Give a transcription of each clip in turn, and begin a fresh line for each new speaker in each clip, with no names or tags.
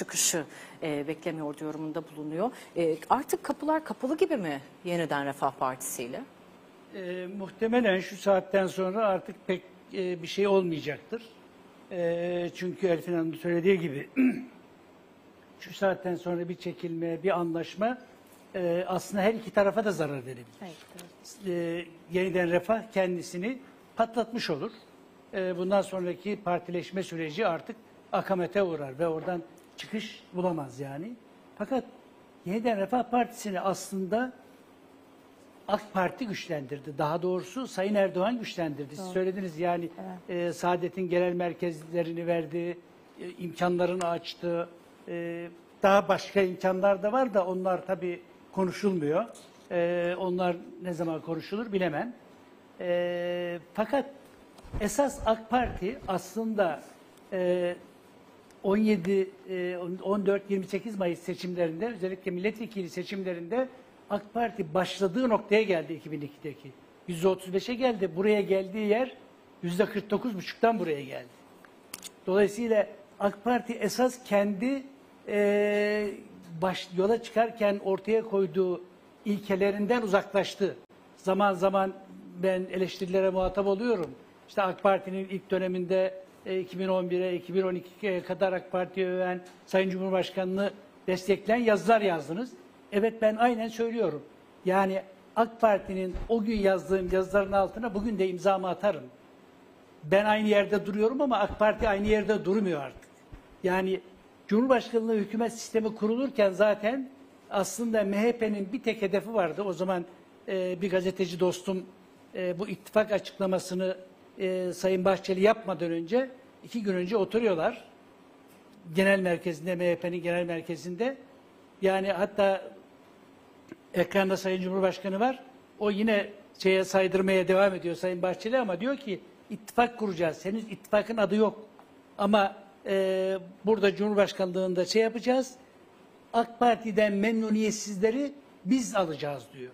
çıkışı e, beklemiyor yorumunda bulunuyor. E, artık kapılar kapalı gibi mi yeniden Refah Partisi ile?
E, muhtemelen şu saatten sonra artık pek e, bir şey olmayacaktır. E, çünkü Elfin Hanım söylediği gibi şu saatten sonra bir çekilme, bir anlaşma e, aslında her iki tarafa da zarar verebilir. E, yeniden refah kendisini patlatmış olur. E, bundan sonraki partileşme süreci artık akamete uğrar ve oradan çıkış bulamaz yani. Fakat yeniden Refah Partisi'ni aslında AK Parti güçlendirdi. Daha doğrusu Sayın Erdoğan güçlendirdi. Siz söylediniz yani e, Saadet'in genel merkezlerini verdi, e, imkanlarını açtı. E, daha başka imkanlar da var da onlar tabii konuşulmuyor. E, onlar ne zaman konuşulur bilemem. E, fakat esas AK Parti aslında e, 17, e, 14-28 Mayıs seçimlerinde özellikle milletvekili seçimlerinde AK Parti başladığı noktaya geldi 2002'deki. %35'e geldi. Buraya geldiği yer %49,5'tan buraya geldi. Dolayısıyla AK Parti esas kendi e, baş, yola çıkarken ortaya koyduğu ilkelerinden uzaklaştı. Zaman zaman ben eleştirilere muhatap oluyorum. İşte AK Parti'nin ilk döneminde e, 2011'e, 2012'ye kadar AK Parti'ye öven Sayın Cumhurbaşkanı'nı destekleyen yazılar yazdınız. Evet ben aynen söylüyorum. Yani AK Parti'nin o gün yazdığım yazıların altına bugün de imzamı atarım. Ben aynı yerde duruyorum ama AK Parti aynı yerde durmuyor artık. Yani Cumhurbaşkanlığı hükümet sistemi kurulurken zaten aslında MHP'nin bir tek hedefi vardı. O zaman e, bir gazeteci dostum e, bu ittifak açıklamasını e, Sayın Bahçeli yapmadan önce iki gün önce oturuyorlar. Genel merkezinde, MHP'nin genel merkezinde. Yani hatta ekranda Sayın Cumhurbaşkanı var. O yine şeye saydırmaya devam ediyor Sayın Bahçeli ama diyor ki ittifak kuracağız. Henüz ittifakın adı yok. Ama e, burada Cumhurbaşkanlığında şey yapacağız. AK Parti'den memnuniyetsizleri biz alacağız diyor.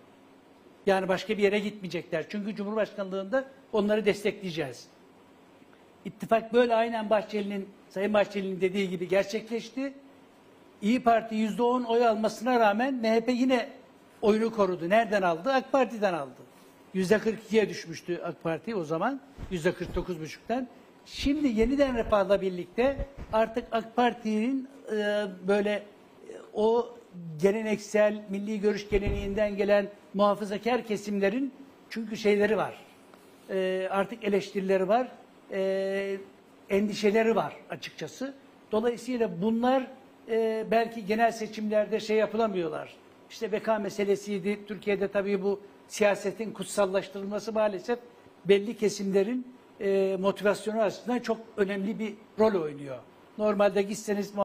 Yani başka bir yere gitmeyecekler. Çünkü Cumhurbaşkanlığında onları destekleyeceğiz. İttifak böyle aynen Bahçeli'nin, Sayın Bahçeli'nin dediği gibi gerçekleşti. İyi Parti yüzde on oy almasına rağmen MHP yine oyunu korudu. Nereden aldı? AK Parti'den aldı. Yüzde 42'ye düşmüştü AK Parti o zaman. Yüzde 49,5'tan. Şimdi yeniden refahla birlikte artık AK Parti'nin e, böyle e, o geleneksel milli görüş geleneğinden gelen muhafazakar kesimlerin çünkü şeyleri var. E, artık eleştirileri var. E, endişeleri var açıkçası. Dolayısıyla bunlar e, belki genel seçimlerde şey yapılamıyorlar. İşte beka meselesiydi. Türkiye'de tabii bu siyasetin kutsallaştırılması maalesef belli kesimlerin e, motivasyonu açısından çok önemli bir rol oynuyor. Normalde gitseniz